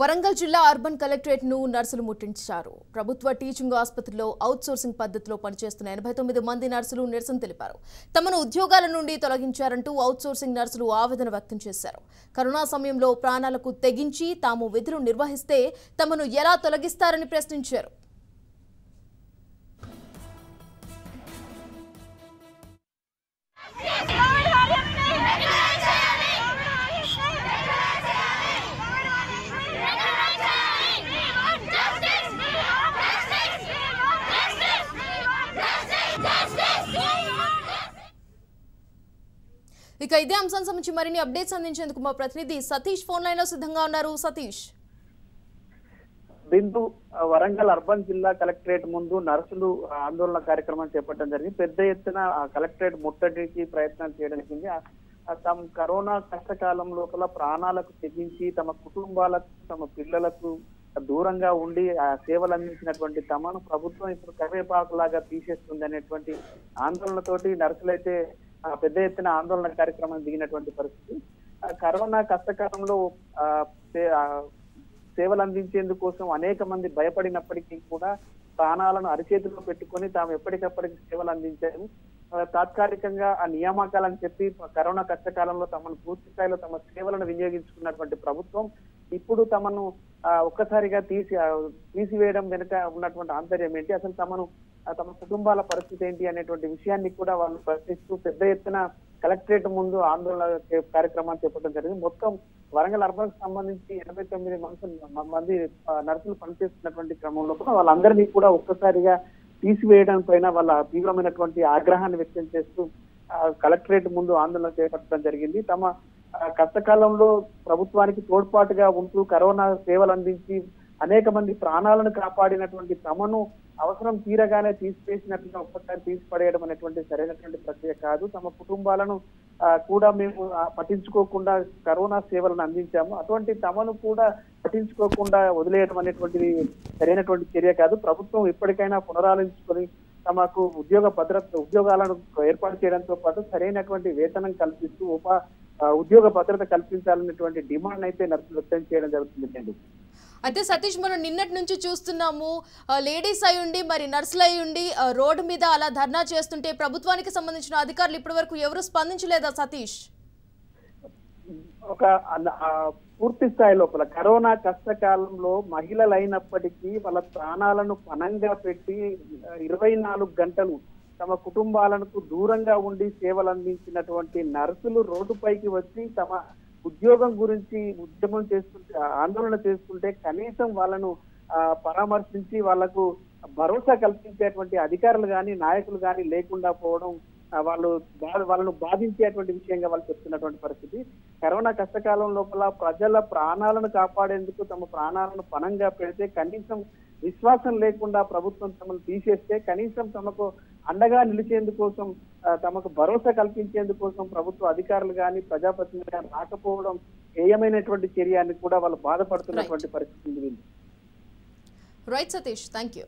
వరంగల్ జిల్లా అర్బన్ కలెక్టరేట్ను నర్సులు ముట్టించారు. ప్రభుత్వ టీచింగ్ ఆసుపత్రిలో అవుట్ సోర్సింగ్ పద్ధతిలో పనిచేస్తున్న ఎనభై తొమ్మిది మంది నర్సులు నిరసన తెలిపారు. తమను ఉద్యోగాల నుండి తొలగించారంటూ అవుట్ సోర్సింగ్ నర్సులు ఆవేదన వ్యక్తం చేశారు. కరోనా సమయంలో ప్రాణాలకు తెగించి తాము విధులు నిర్వహిస్తే తమను ఎలా తొలగిస్తారని ప్రశ్నించారు. ఇక ఇదే అంశం సంబంధించి మరిన్ని అప్డేట్స్ అందించేందుకు మా ప్రతినిధి సతీష్ ఫోన్ లైన్లో సిద్ధంగా ఉన్నారు. సతీష్. బిందు వరంగల్ అర్బన్ జిల్లా కలెక్టరేట్ ముందు నర్సులు ఆందోళన కార్యక్రమం చేపట్టడం జరిగింది. పెద్ద ఎత్తున కలెక్టరేట్ ముట్టడికి ప్రయత్నం చేయడానికి తమ కరోనా కష్టకాలం లోపల ప్రాణాలకు తెగించి తమ కుటుంబాలకు తమ పిల్లలకు దూరంగా ఉండి ఆ సేవలు అందించినటువంటి తమను ప్రభుత్వం ఇప్పుడు కరివేపాకులాగా తీసేస్తుంది అనేటువంటి ఆందోళనతోటి నర్సులైతే పెద్ద ఎత్తున ఆందోళన కార్యక్రమం దిగినటువంటి పరిస్థితి. కరోనా కష్టకాలంలో సే- సేవలు అందించేందుకోసం అనేక మంది భయపడినప్పటికీ కూడా ప్రాణాలను అరిచేతిలో పెట్టుకొని తాము ఎప్పటికప్పటికి సేవలు అందించారు. తాత్కాలికంగా ఆ నియామకాలని చెప్పి కరోనా కష్టకాలంలో తమను పూర్తి స్థాయిలో తమ సేవలను వినియోగించుకున్నటువంటి ప్రభుత్వం ఇప్పుడు తమను ఒక్కసారిగా తీసి తీసివేయడం వెనుక ఉన్నటువంటి ఆంతర్యం ఏంటి? అసలు తమను తమ కుటుంబాల పరిస్థితి ఏంటి అనేటువంటి విషయాన్ని కూడా వాళ్ళు ప్రశ్నిస్తూ పెద్ద ఎత్తున కలెక్టరేట్ ముందు ఆందోళన కార్యక్రమాలు కార్యక్రమాన్ని చేపట్టడం జరిగింది. మొత్తం వరంగల్ అర్బన్ సంబంధించి ఎనభై తొమ్మిది మనుషులు మ- మంది నర్సులు పనిచేస్తున్నటువంటి క్రమంలో కూడా వాళ్ళందరినీ కూడా ఒక్కసారిగా తీసివేయడం పైన వాళ్ళ తీవ్రమైనటువంటి ఆగ్రహాన్ని వ్యక్తం చేస్తూ కలెక్టరేట్ ముందు ఆందోళన చేపట్టడం జరిగింది. తమ కష్టకాలంలో ప్రభుత్వానికి తోడ్పాటుగా ఉంటూ కరోనా సేవలు అందించి అనేక మంది ప్రాణాలను కాపాడినటువంటి తమను అవసరం తీరగానే తీసివేసినట్లుగా ఒక్కసారి తీసిపడేయడం అనేటువంటి సరైనటువంటి ప్రక్రియ కాదు. తమ కుటుంబాలను కూడా మేము పట్టించుకోకుండా కరోనా సేవలను అందించాము. అటువంటి తమను కూడా పట్టించుకోకుండా వదిలేయడం అనేటువంటిది సరైనటువంటి చర్య కాదు. ప్రభుత్వం ఇప్పటికైనా పునరాలోచించుకొని తమకు ఉద్యోగ భద్రత ఉద్యోగాలను ఏర్పాటు చేయడంతో పాటు సరైనటువంటి వేతనం కల్పిస్తూ ఉపా ఉద్యోగ భద్రత కల్పించాలనేటువంటి డిమాండ్ అయితే నర్సులు వ్యక్తం చేయడం జరుగుతుంది అయితే సతీష్ మనం నిన్నటి నుంచి చూస్తున్నాము లేడీస్ అయి ఉండి మరి నర్సులు అయి ఉండి రోడ్డు మీద అలా ధర్నా చేస్తుంటే ప్రభుత్వానికి సంబంధించిన అధికారులు ఇప్పటి వరకు ఎవరు స్పందించలేదా సతీష్? ఒక పూర్తి స్థాయి లోపల కరోనా కష్టకాలంలో మహిళలు అయినప్పటికీ వాళ్ళ ప్రాణాలను పణంగా పెట్టి ఇరవై నాలుగు గంటలు తమ కుటుంబాలకు దూరంగా ఉండి సేవలు అందించినటువంటి నర్సులు రోడ్డుపైకి వచ్చి తమ ఉద్యోగం గురించి ఉద్యమం చేస్తుంటే ఆందోళన చేస్తుంటే కనీసం వాళ్ళను పరామర్శించి వాళ్ళకు భరోసా కల్పించేటువంటి అధికారులు కానీ నాయకులు కానీ లేకుండా పోవడం వాళ్ళు వాళ్ళను బాధించేటువంటి విషయంగా వాళ్ళు చెప్తున్నటువంటి పరిస్థితి. కరోనా కష్టకాలం లోపల ప్రజల ప్రాణాలను కాపాడేందుకు తమ ప్రాణాలను పణంగా పెడితే కనీసం విశ్వాసం లేకుండా ప్రభుత్వం తమను తీసేస్తే కనీసం తమకు అండగా నిలిచేందుకోసం తమకు భరోసా కల్పించేందుకోసం ప్రభుత్వ అధికారులు కానీ ప్రజాప్రతినిధులు కానీ రాకపోవడం ఏయమైనటువంటి చర్య అని కూడా వాళ్ళు బాధపడుతున్నటువంటి పరిస్థితి ఉంది. Right Satish thank you